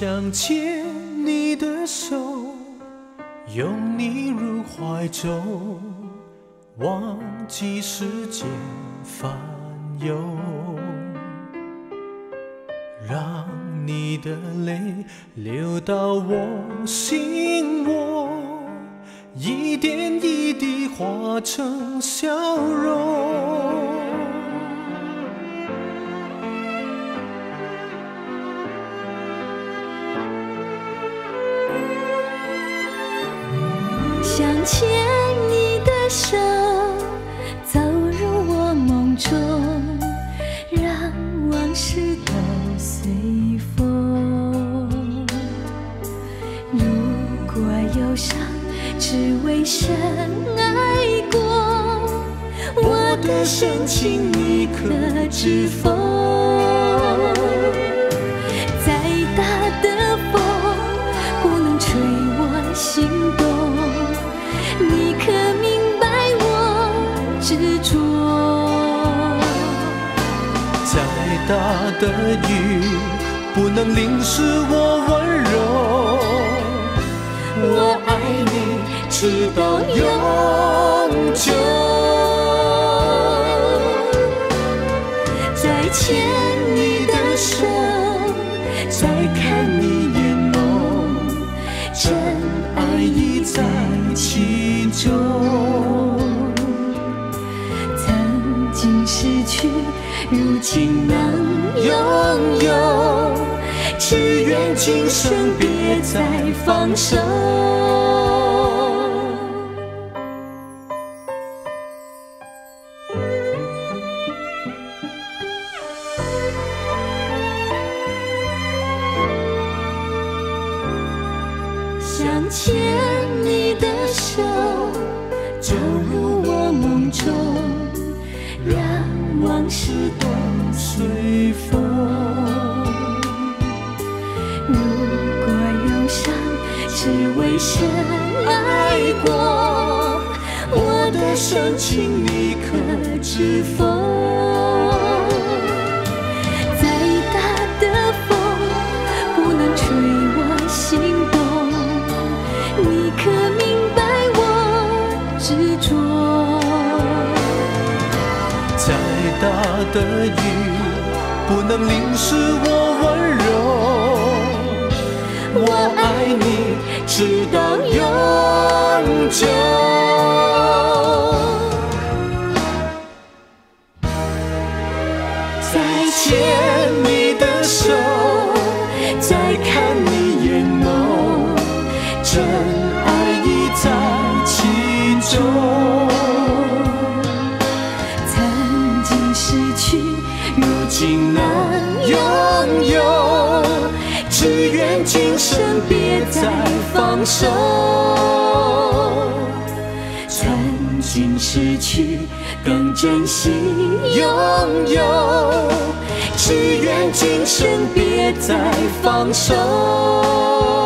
想牵你的手，拥你入怀中，忘记世间烦忧，让你的泪流到我心窝，一点一滴化成笑容。想牵你的手，走入我梦中，让往事都随风。如果忧伤只为深爱过，我的深情你可知否？执着？再大的雨不能淋湿我温柔，我爱你直到永久。再牵你的手，再看你眼眸，真爱已在其如今能拥有，只愿今生别再放手。想牵你的手，走入只为深爱过，我的深情你可知否？再大的风不能吹我心动。你可明白我执着？再大的雨不能淋湿我温柔，我爱你再牵你的手，再看你眼眸，真爱已在其中。曾经失去，如今能拥有，只愿今生别再放手。曾经失去，更珍惜拥有，只愿今生别再放手。